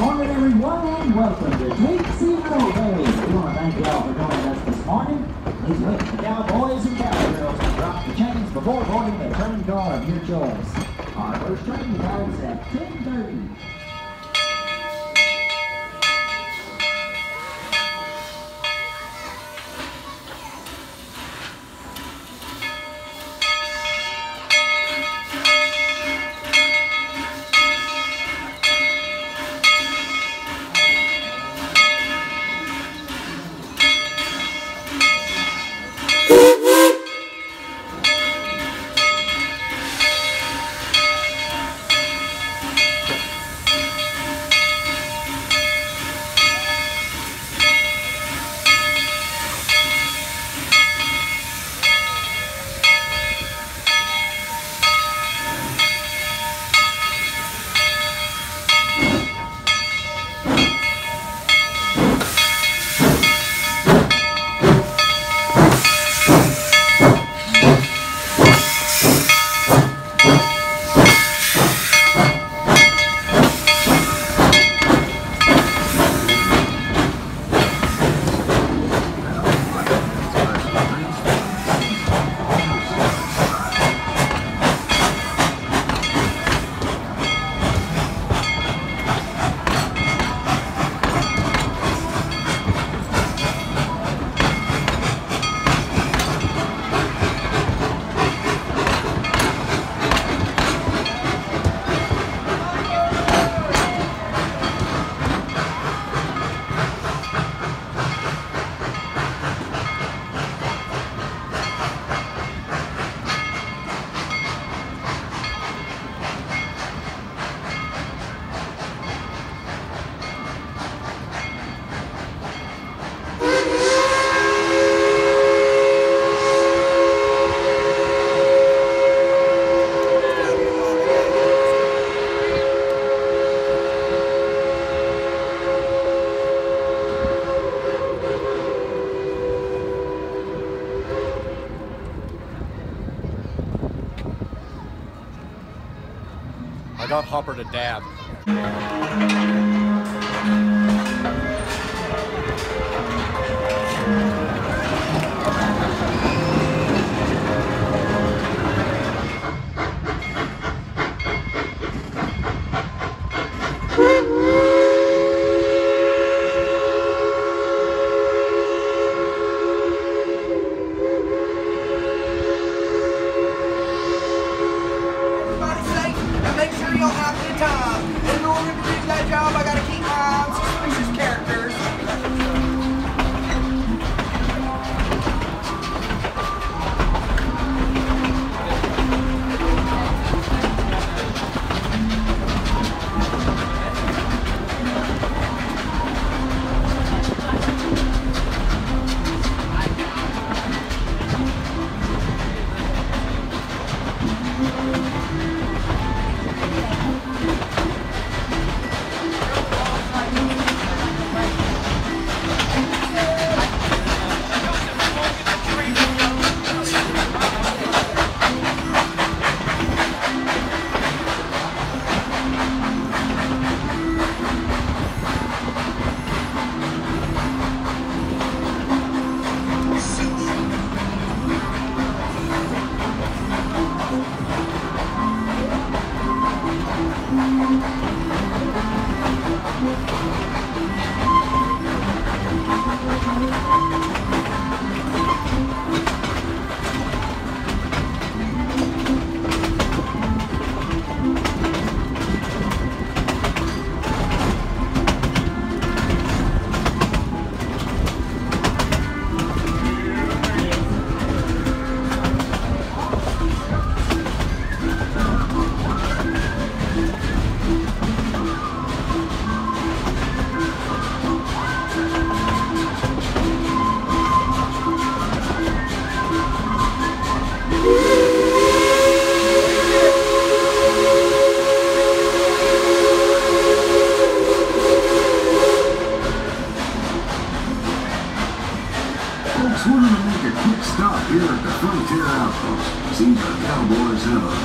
Morning, everyone, and welcome to Tweet Zero Day. We want to thank you all for joining us this morning. Please wait for the cowboys and cowgirls to drop the chains before boarding the train car of your choice. Our first train arrives at 10.30. got Hopper to dab.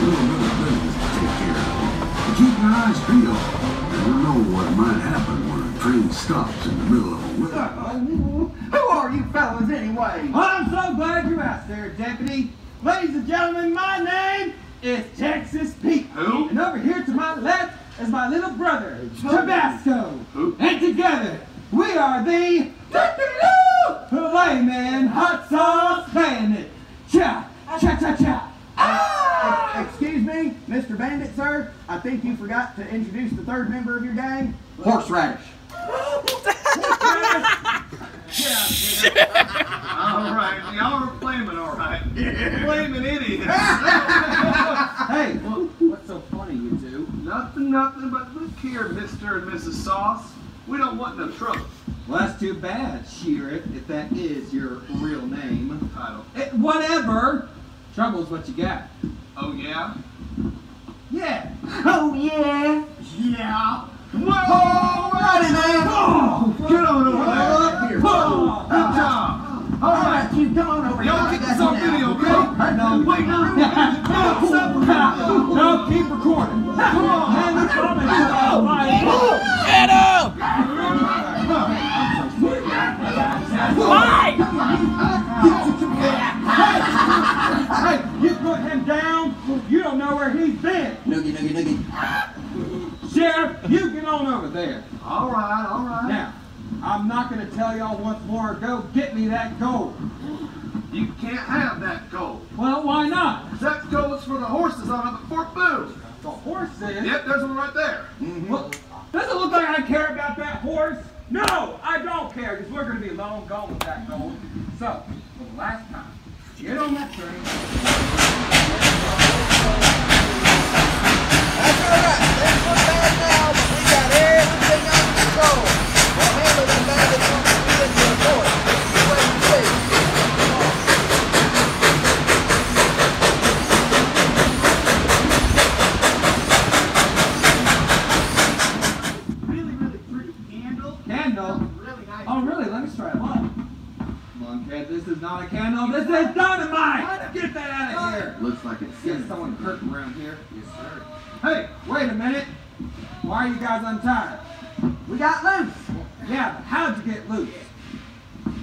Other business to take care of. Keep your eyes peeled. You know what might happen when a train stops in the middle of a wood. Who are you fellas anyway? I'm so glad you're out there, Deputy. Ladies and gentlemen, my name is Texas Pete. Who? And over here to my left is my little brother, Tabasco. Who? And together, we are the Layman Hot Sauce Bandit. Cha, cha, cha, cha. Ah! Excuse me, Mr. Bandit, sir. I think you forgot to introduce the third member of your gang. Horseradish. All right, y'all are flaming all right. Flaming idiots. Hey, what's so funny, you two? nothing, nothing, but look here, Mr. and Mrs. Sauce. We don't want no trouble. Well, that's too bad, Sheriff, if that is your real name. Title. Eh, whatever. Trouble's what you got. Oh, yeah? Yeah. Oh, yeah. Yeah. Whoa, righty, man. Oh, Get on over there. Here. oh, Good job. All right, you come on over here. Y'all get this on video, okay? No, Wait, no, no, keep recording. Come on, man. Comments are live. You don't know where he's been. Noogie, noogie, noogie. Sheriff, you get on over there. All right, all right. Now, I'm not going to tell y'all once more. Go get me that gold. You can't have that gold. Well, why not? That gold's for the horses on the Fort Boone. The horse says. Yep, there's one right there. Mm-hmm. Well, does it look like I care about that horse? No, I don't care because we're going to be long gone with that gold. So, for the last time, get on that train. That's all right. Things look bad now, but we got everything under control. We'll handle them bandits once we get to the fort. Just wait and see. Really, really pretty candle. Candle? Really nice. Oh, really? Let me try it. What? Lunkhead, this is not a candle. This is dynamite! Get that out of here! Looks like it's Get someone hurt around here. Yes, sir. Hey, wait a minute. Why are you guys untied? We got loose. Yeah, but how'd you get loose?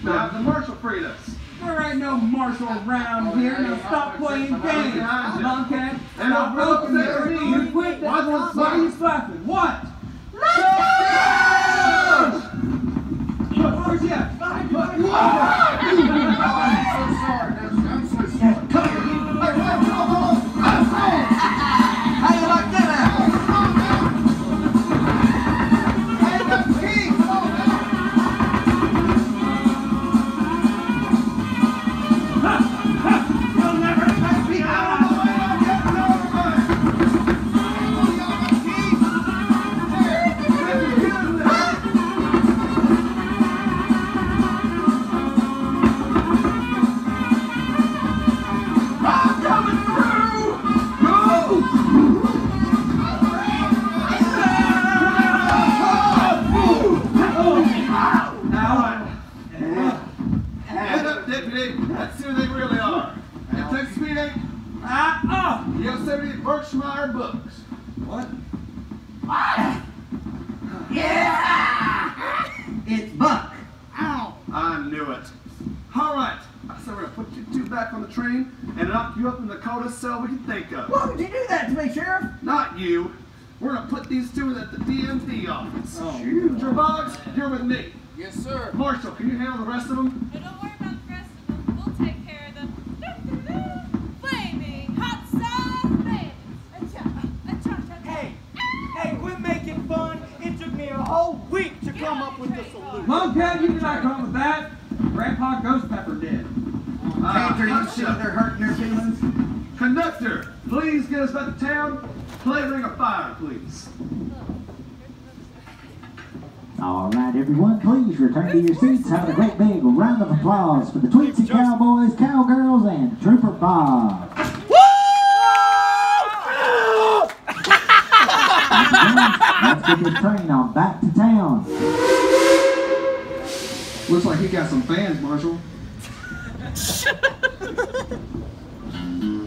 Now, the marshal freed us. There ain't no marshal around here. Now stop playing games. Lunkhead, stop poking me. You quit that one. Why are you slapping? We can think of. Why would you do that to me, Sheriff? Not you. We're gonna put these two at the DMV office. Oh. Mr. Boggs, you're with me. Yes, sir. Marshall, can you handle the rest of them? But don't worry about the rest of them. We'll take care of them. Flaming hot sauce bandits. Acha, acha, acha. Hey, hey, quit making fun. It took me a whole week to come up with the solution. Lunkhead, you did not come up with that. Grandpa Ghost Pepper did. Cantor, you Uh, see they're hurting their feelings? Conductor, please get us back to town. Play Ring of Fire, please. All right, everyone, please return to your seats. Have a great big round of applause for the Tweetsie Cowboys, Cowgirls, and Trooper Bob. Let's get this train on back to town. Looks like you got some fans, Marshall.